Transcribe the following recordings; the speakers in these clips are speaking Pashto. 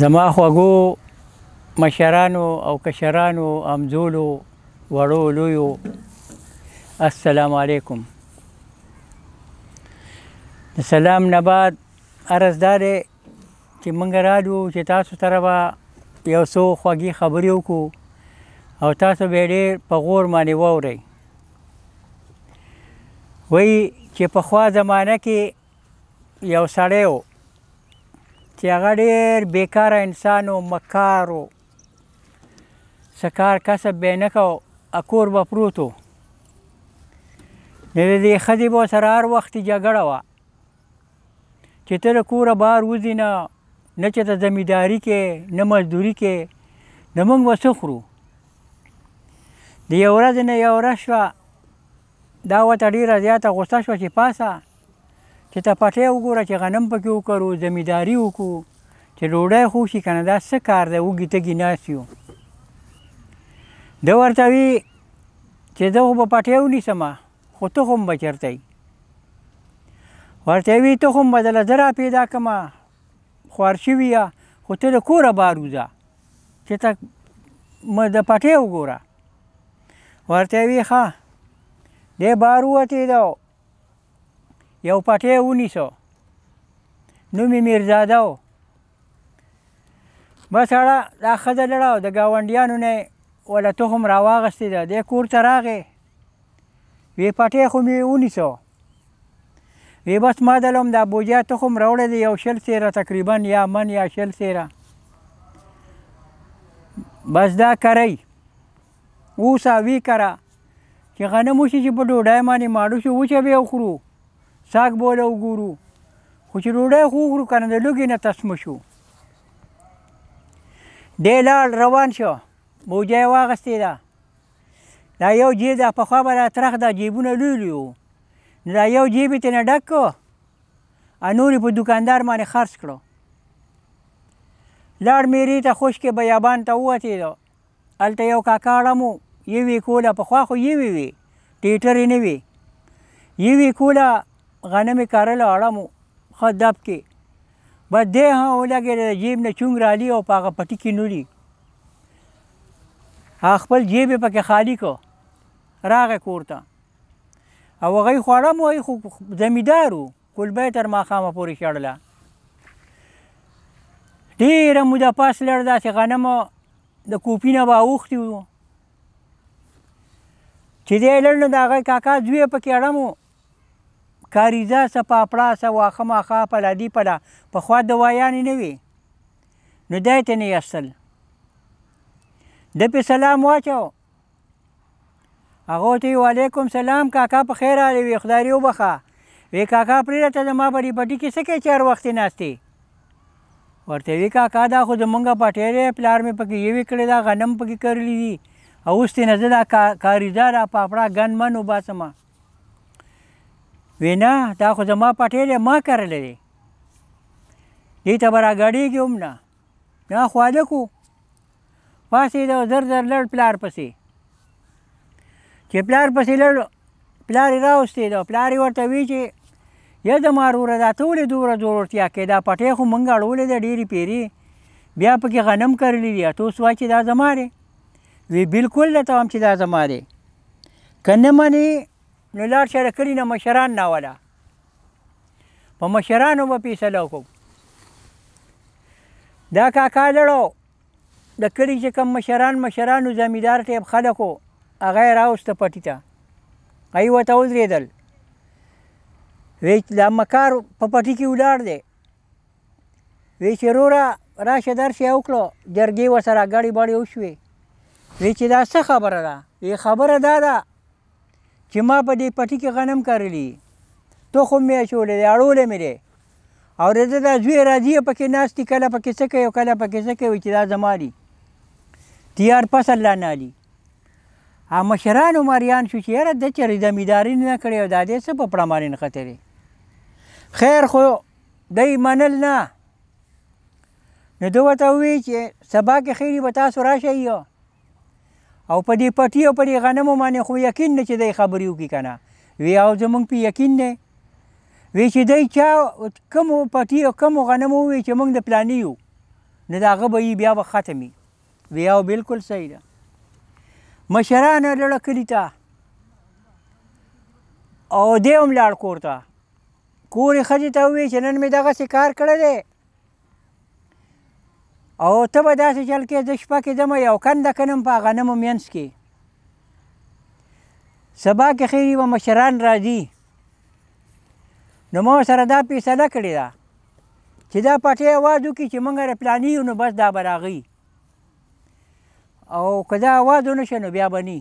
زما خوږو مشرانو او کشرانو امزولو وړو لویو السلام علیکم د سلام نه بعد عرض دا دی چې موږ رالو چې تاسو سره به یو څو خوږې خبرې وکړو او تاسو به ډېر په غور باندې واورئ وایي چې پخوا زمانه کې یو سړی و چې هغه ډېر بیکاره انسان و مکار و څه کار کسب به یې نه کو کور به پروت و نو د دې ښځې به سره هر وخت جګړه وه چې ته د کوره بهر وځي نه نه چې ته زمینداري کې نه مزدوري کې نو موږ به څه خورو د یو ورځ نه یو ورځ شوه دا وته ډېره زیاته غوسه شوه چې پاسه چې ته پټی وګوره چې غنم پکې وکرو زمینداري وکړو چې ډوډۍ خو شي که نه دا څه کار دی وږي تږي ناست یو ده ورته وي چې زه خو به پټی ونیسم خو تخم به چېرته وي ورته وي تخم به دله زه را پیدا کړم خوار شوي یا خو ته د کوره بار وځه چې ته مه د پټې وګوره ورته وی ښه دی بار ووتې ده یو پټې ونیسو نوم یې میرزاده و بس اړه دا ښځه لړه د ګاونډیانو نه ولا تخم راواغستې ده دی کور ته راغې وی پټی خو می ونیسو وی بس ما دلوم دا بوجا تخم راوړی دی یو شل سیره تقریبا یا من یا شل سیره بس دا کرئ اوس اوی کرا چې غنم وشي چې په ډوډۍ باندې ماړو شو وچه به وخورو ساګ بوله وګورو خو چې ډوډۍ خو وخورو که نه د لوږې نه تسمه شو دی لاړ روان شو بوجه یې واخیستې ده دا یو جیب دا پخوا به دا ترخ دا جیبونه لوی لوی وو نو دا یو جیب یې ترنه ډک کړو او نور یې په دوکاندار باندې خرڅ کړو لاړ میرې ته خشکې بیابان ته ووتېدو هلته یو کاکا ړم و یوې کوله پخوا خو یوې وې ټیټرې نه وې یوې کوله غنمې کرلو اړم و ښه دب کې بس دی هم ولګېده د جیب نه چونګ رالي او په هغه پټي کې نولي خپل جیب یې پکې خالی کو راغی کور ته او هغه خواړه مو یې خو زمیدارو کلبه یې تر ماښامه پورې شړله ډېره موده پس لړ داسې غنمو د کوپي نه به اوښتي وو چې دی لړ نو د هغه کاکا زوی یې پکې اړم و کاریزه څه پاپړا څه واښه ماښه پلا دي پلا پخوا دوایانې نه وي نو دا ته نه یستل د په سلام واچو هغه ته وعلیکم سلام کاکا په خیر راغلی وي خدای دې وبخښه وی کاکا پرېږده ته زما په دې پټي کې څه کوې چې هر وخت ناستې ورته وی کاکا دا خو زمونږ پټی دی پلار مې پکې یوې کړی دا غنم پکې کرلي دي او اوس ترې نه زه دا کاریزه دا پاپړه ګن من وباسم وی نه دا خو زما پټې دی ما کرلی دی دې ته به راګډېږي هم نه دا خو هلک و پاڅېده او زر زر لړ پلار پسې چې پلار پسې لړ پلار یې راوستېده او پلار یې ورته وی چې یا زما وروره دا ته ولې دومره زورورتیا کوې دا پټې خو موږ اړولې ده ډېرې پیرې بیا پکې غنم کرلی دي ته اوس وایي چې دا زما دی وی بالکل درته وایم چې دا زما دی که نه منې نو لاړ شه د کلي نه مشران ناوله په مشرانو به فیصله وکړو دا کاکا لړو د کلي چې کوم مشران مشرانو زمیندار ټیب خلکو هغه یې راوسته پټي ته هغوی ورته ودرېدل وی دا مکار په پټي کې ولاړ دی وی چې روره راشه درشه یې وکړو جرګې ورسره ګړې بړې وشوې وی چې دا څه خبره ده وی خبره دا ده چې ما په دې پټي کې غنم کرلي تخم مې اچولی دی اړولی مې دی او د ده دا زوی راځي پکې ناست دي کله پکې څه کوي او کله پکې څه کوي چې دا زما دي تیار فصل لا نه علي او مشران هم اریان شو چې یاره د چېرې زمینداري نه کړې او دا دی څه په پړه باندې نښتی دی خیر خو دی منل نه نو ده ورته وویل چې سبا کې خیري به تاسو راشئ او په دې پټي او په دې غنمو باندې خو یقین نه چې دی خبرې وکړي که نه وی او زمونږ په یقین دی وی چې دی چا کوم پټي او کوم غنمو وی چې مونږ د پلاني یو نو د هغه به یې بیا به ختمي بیا بالکل صحیح ده مشران لړه کلی ته او دی هم لاړ کور ته کورې ښځې ته ووایي چې نن مې دغسې کار کړی دی او ته به داسې چل کې زه شپه کې ځم یو کنده کنم په غنمو مینځ کې سبا کې خیری به مشران راځي نو ما سره دا فیصله کړې ده چې دا پټې اواز وکړي چې موږ رپلانی یو نو بس دا به راغی او که دا اواز ونه شي نو بیا به نی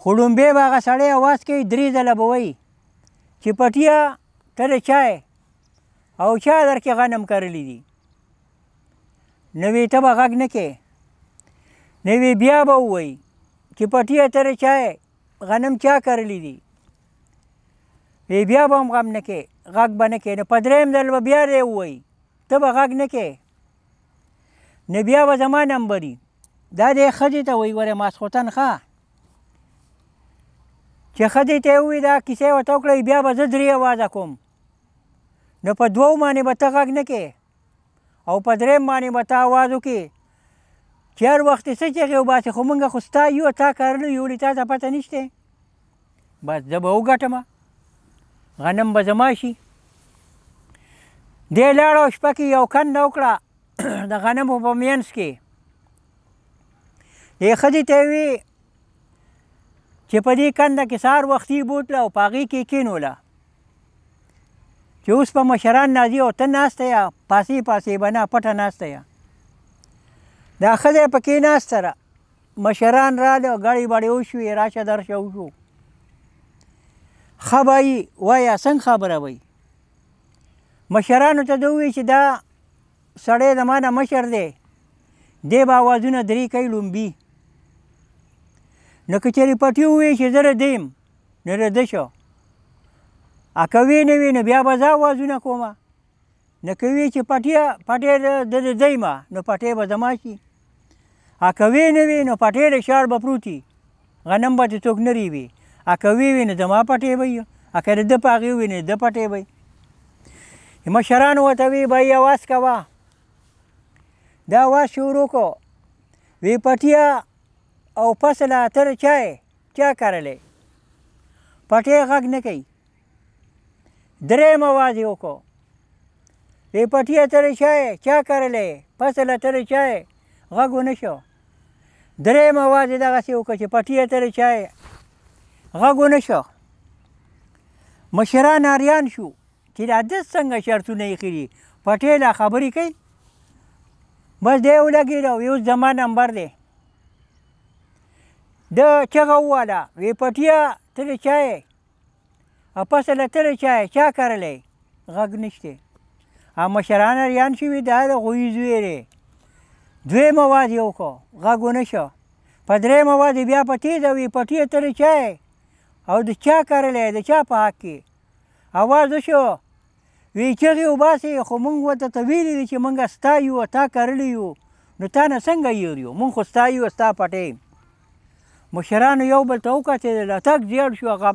خو ړومبی به هغه سړی اواز کوي درې ځله به وایي چې پټیه ته د چای او چا در کې غنم کرلی دي نوې ته به غږ نه کې نوې بیا به ووایي چې پټیه ته د چای غنم چا کرلی دي وی بیا به هم غم نه کې غږ به نه کې نو په دریم ځل به بیا دی ووایي ته به غږ نه کې نو بیا به زما نمبري دا دی ښځې ته وایي ګورې ماسخوتن ښه چې ښځې ته یې ووایي دا کیسه یې ورته وکړه بیا به زه درې اوازه کوم نو په دوو باندې به ته غږ نه کې او په دریم باندې به تا آواز وکړي چې هر وخت څه چغې وباسې خو موږ خو ستا یو تا کرلو یو ولې تا ته پته نشته بس زه به وګټم غنم به زما شي دی لاړ او شپه کې یو کنده وکړه د غنمو په مینځ کې دې ښځې ته وی چې په دې کنده کې سار وختي بوتله او په هغې کې کینوله چې اوس په مشران نازي او ته ناسته یا پاسې پاسې به نه پټه ناسته یا دا ښځه پکې ناسته را مشران راله غړی بړی وشوې راشه درشه وشو ښه به یي وایه څنګه خبره به یي مشرانو ته د ووایي چې دا سړی زما نه مشر دی دی به اوازونه درې کوي لومبي نو که چېرې پټي ووایي چې زه ردیم ډېره ده شو اکوي نه وي نو بیا به زه اوازونه کوم نه کوي چې پټیا پټې د دی ما نو پټې به زما شي اکوي نه وي نو پټې د شاړ به پروتي غنم به ته څوک نه ریوي اکوي وي نو زما پټې به وي اکه د ده په هغې وي نو د ده پټې به وي مشران ورته وي به یې اواز کوه دا اواز شروع کو وی پټیا او فصل اتر چای کیا کرلې پټې غږ نه کوي درې مواد یې وکړو وی پټیه ترې چای چا کرلې فصله ترې چای غږ ونه شو درې مواد یې دغسې وکړو چې پټیه ترې چای غږ ونه شو مشران اریان شو چې دا د څنګه شرطونه یې کړي پټې لا خبرې کوي بس دی ولګېده اوس زما نمبر دی ده چغه وواله وی پټیا ته د چا یې فصل ته د چا یې چا کرلی غږ نشته او مشران ریان شوي دا د غوی زوی دی دوی مواد یو کو غږ ونه شو په درې مواد بیا په تیزه وی پټیه ته د چا یې او د چا کرلی د چا په حق کې اواز وشو وی چغې وباسې خو مونږ ورته ته ویلي دي چې مونږ ستا یو تا کرلي یو نو تا نه څنګه یور یو مونږ خو ستا یو ستا پټې مشرانو یو بل ته وکتل راتګ زیړ شو هغه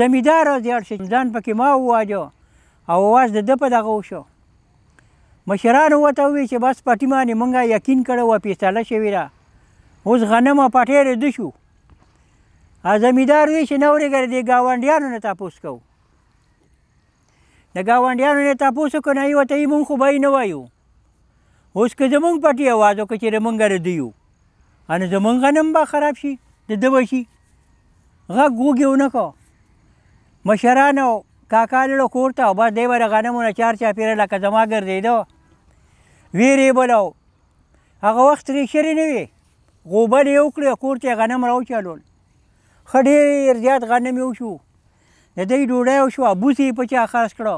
زمیندار زیړ شو ځان پکې ما وواجه او واز د ده په دغه وشو مشرانو ورته وویل چې بس پټي باندې مونږ یقین کړی وه فیصله شوې ده اوس غنمه پټې رد شو او زمیندار وی چې نه ورېږه د ګاونډیانو نه تپوس کوو د ګاونډیانو نه تپوس وکړو نه یې ورته یې مونږ خو به یې نه وایو اوس که زمونږ پټي اواز وکړو چې مونږ د دوی یو نو زمونږ غنم به خراب شي د ده به شي غږ وږي ونه کړو مشران او کاکا لړو کور ته او بس دی به د غنمو نه چار چاپېره لکه زما ګرځېده ویرې بلو هغه وخت ریشرې نه وي غوبل یې وکړې کور ته غنم راوچلول ښه ډېر زیات غنم یې وشو د دوی ډوډۍ وشوه بوس یې په چا خرڅ کړه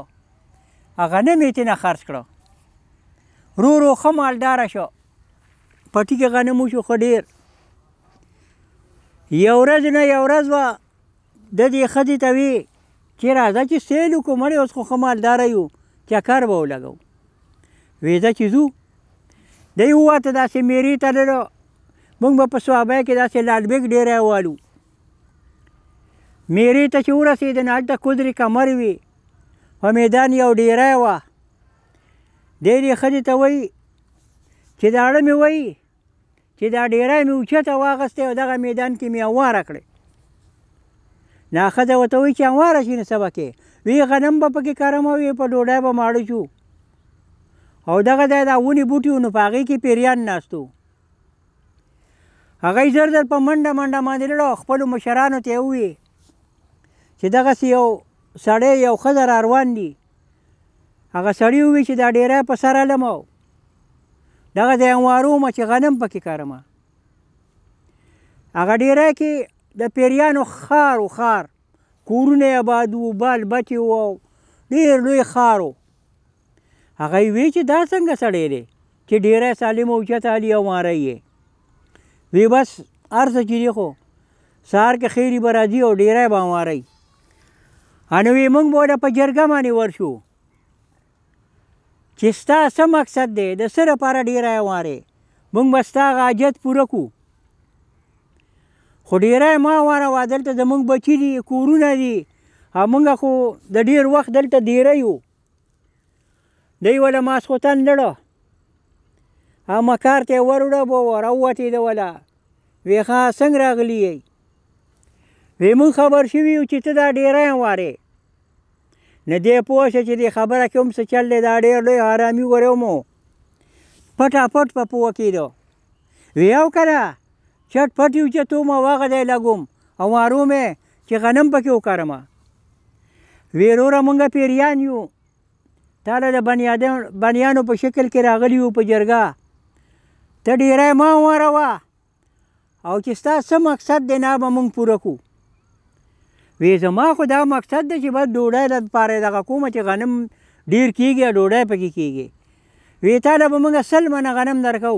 غنم یې ترېنه خرڅ کړه ورو ورو ښه مالداره شو پټي کې غنم وشو ښه ډېر یو ورځ نه یو ورځ وه ده دې ښځې ته وې چې راځه چې سیل وکړو مړې اوس خو ښه مالداره یو چکر به ولګو وېځه چې ځو دی ووته داسې میرې ته لرو موږ به په صحابه کې داسې لالبیګ ډېری والو میرې ته چې ورسېدل نو هلته کودرې کمر وي په میدان یو ډېری وه دی دې ښځې ته وایي چې دا اړه مې وایي چې دا ډیری مې اوچته واغسته او دغه میدان کې مې اواره کړې دا ښځه ورته وایي چې اواره شي نو څه به کې وی غنم به پکې کرم او په ډوډۍ به ماړه شو او دغه ځای دا ونې بوټي نو په هغې کې پیریان ناستو هغه زر زر په منډه منډه باندې لړو خپل مشرانو ته وی چې دغه یو سړی یو خزر روان دي هغه سړی وویل چې دا ډیری په سر علم او دغه ځای انوارو ما چې غنم پکې کارم هغه ډیری کې د پیریانو خار او خار کورونه آباد وو بال بچې وو ډیر لوی خار و هغه وی چې دا څنګه سړی دی چې ډیری سالم او چت عالی او ماره یې وی بس هر څه چې دی خو سهار کې خیری به راځي او ډیری به واري انو وی موږ به د په جرګه باندې ورشو چې ستا څه مقصد دی د سره لپاره ډیری واره موږ به ستا غاجت پوره کو خو ډیری ما واره وا دلته زموږ بچی دي کورونه دي موږ خو د ډیر وخت دلته دیره یو دی ولا ماسخوتن لړو او مکار ته وروړه بو وروتی دی ولا ویخه څنګه راغلی یی وی مون خبر شوی یو چې ته دا ډیره واره نه دی پوه چې دی خبره کوم څه چل دا ډیر لوی حرامي ورو مو پټا پټ په پوه کېدو ویاو کرا چټ پټ یو چې تو ما واغه ځای لګوم او وارو مې چې غنم پکې وکرم ویروره مونږه پیریان یو تاله د بنیادم بنیانو په شکل کې راغلی یو په جرګه ته ډیره ما وروه او چې ستا څه مقصد دی نه به مونږ پوره کو وی زما خو دا مقصد دی چې بس ډوډۍ لپاره دغه کومه چې غنم ډیر کیږي ډوډۍ پکې کیږي وې تاله به موږ سل منه غنم درکو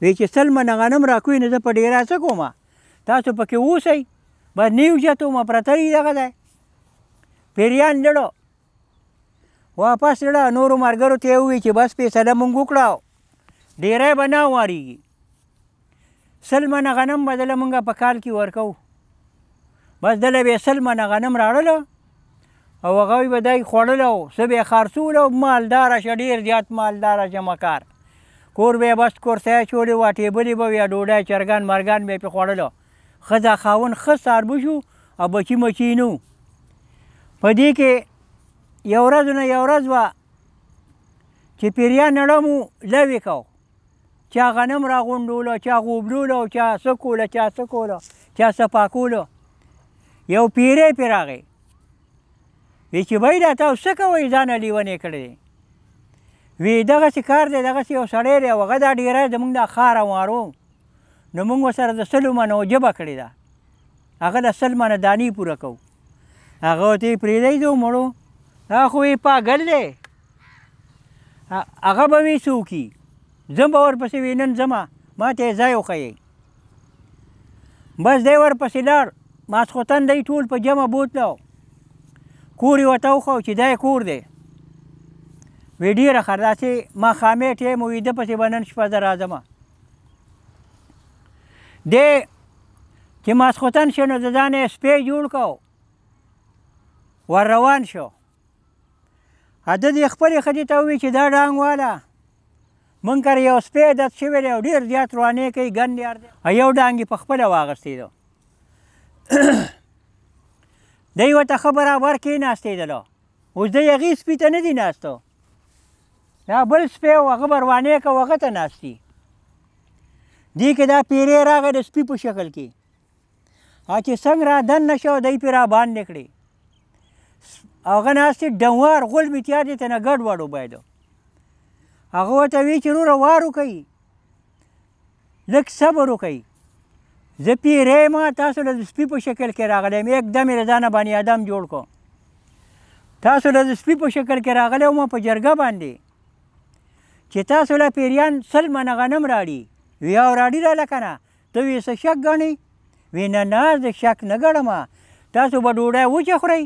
وې چې سل منه غنم راکوي نو زه په ډیره څه کوم تاسو پکې اوسئ بس نیو جتو ما پرته یې دغه دی پیریان لړو واپس لړه نورو مرګرو ته وی چې بس فیصله مونږ وکړو ډیره به نه واریږي سل منه غنم به دله مونږه په کال کې ورکو بس دله به سل منه غنم راړل او هغه به دای خوړل او څه به خرڅول او مالدار شه ډیر زیات مالدار شه مکار کور به بس کرسۍ چولې وه ټیبلې به وې ډوډۍ چرګان مرګان به یې پې خوړلو ښځه خاون ښه څاربو شو او بچي مچي نه وو په دې کې یو ورځ نه یو ورځ وه چې پیریان نړم لوې کو چا غنم را غونډوله چا غوبلوله او چا څه کوله چا څه کوله چا څه پاکوله یو پیری پې راغی وی چې بای دا تاسو څه کوئ ځانه لیونی کړی دی وی دغسې کار دی دغسې یو سړی دی او هغه دا ډیری زمونږ دا ښار وارو نو موږ ورسره د سلو منو ژبه کړې ده هغه له سل منه دانې پوره کوو هغه ورته یې پرېږدئ زه مړو دا خو یې پاګل دی هغه به وي څوک یي زه به ورپسې وي نن ځمه ما ته یې ځای وښیي بس دی ورپسې لاړ ماسخوتن دی ټول په جمع بوتلو کور یې ورته وښو چې دا یې کور دی وی ډېره ښه داسې ماښامې ټایم وي ده پسې به نن شپه زه راځم دی چې ماسخوتن شو نو د ځانه یې سپی جوړ کړو ور روان شو عدد یې خپلې ښځې ته وویل چې دا ډانګ واله مونږ کره یو سپی عدد شوی دی او ډېر زیات روانې کوي ګن یار دی یو ډانګ یې په خپله واغستی دی دی ورته ښه برابر کېناستېدلو اوس دی هغې سپي ته نه دی ناستو دا بل سپی و هغه به روانې کوه هغه ته ناستي دې کې دا پیری راغی د سپي په شکل کې چې څنګه را دننه شو دی پې را باندې کړې هغه ناستې ډنوار غول بتیا دې ته نه ګډ وډ وبایده هغه ورته وی چې روره وار وکړئ لږ صبر وکړئ زه پیری ما تاسو له سپي په شکل کې راغلی یم یکدم یې له ځانه بني ادم جوړ کړو تاسو له سپي په شکل کې راغلی وم په جرګه باندې چې تاسو له پیریان سل منه غنم راړي ویا راړي راله که نه ته وی څه شک ګڼي وی نه نه زه شک نه ګڼم تاسو به ډوډۍ وچه خورئ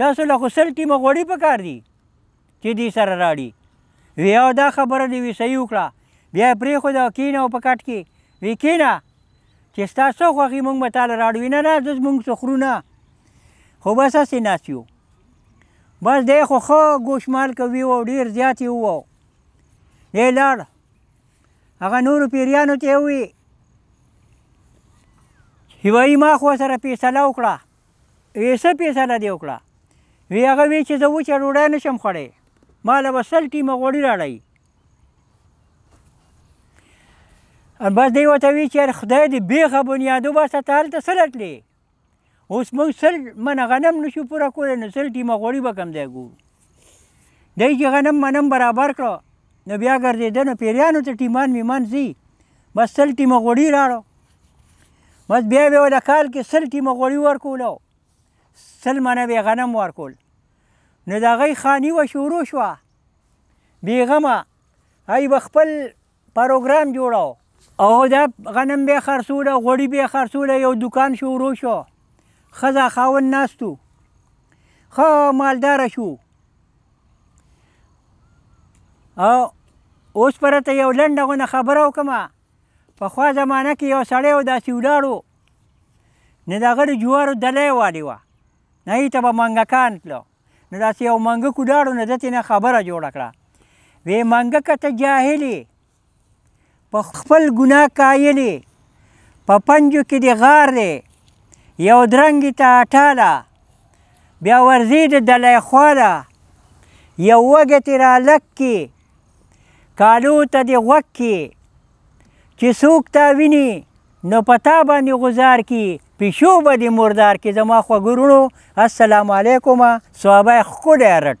تاسو له خو سل ټیمه غوړي په کار دي چې دې سره راړي وی او دا خبره دې وی صحیح وکړه بیا یې پرېښوده کینه او په کټ کې وی کینه چې ستا څه خوښي مونږ به تاله راړو وی نه نه زه مونږ څه خورو نه خو بس هسې ناست یو بس دی خو ښه ګوشمال کوي او ډېر زیات یې ووه دی لاړ هغه نورو پیریانو ته ووی هوايي ما خو سره فیصله وکړه وی څه فیصله دی وکړه وی هغه وی چې زه وچه ډوډۍ نشم خوړی ما له به سل ټیمه غوړي راړی بس دی ورته وی چې خدای دې بیخه بنیادو باسه ته هلته څه راتلې اوس موږ سل منه غنم نشو پوره کولی نو سل ټیمه غوړي به کوم ځای ګورو دی چې غنم منم برابر کړو نو بیا ګرځېده نو پیریانو ته ټیمان میمان ځي بس سل ټیمه غوړي راړو بس بیا به د کال کې سل ټیمه غوړي ورکولو سل منه به غنم ورکول نو د هغې خاني وه شروع شوه بېغمه هی به خپل پروګرام جوړو او دا غنم به خرڅول او غوړي به خرڅول یو دکان شروع شو ښځه خاوند ناستو ښه مالدار شو او اوس پرته یو لنډه غونه خبره وکړم پخوا زمانه کې یو سړی و داسې ولاړو نو د هغه د جوارو دلی والي وه نه یې ته به منګکان تلو نو داسې یو منګک ولاړو نو دتې نه خبره جوړه کړه وی منګکه ته جاهلې په خپل ګناه کایلې په پنجو کې د غار دی یو درنګي ته اټاله بیا ورځې د دلی خواله یو وږې تې را لک کې کالو ته د غوږ کې چی څوک تا وینی نو په تا باندی غزار کی پیشو به دی مردار کی زما خوږو رونو السلام علیکم صحابه ښکلی رټ.